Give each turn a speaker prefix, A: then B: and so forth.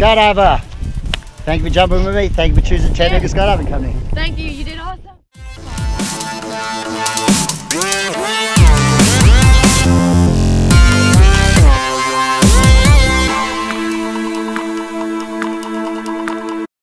A: skydiver. Thank you for jumping with me. Thank you for choosing Chattanooga yeah. Skydiving Company.
B: Thank you. You did awesome.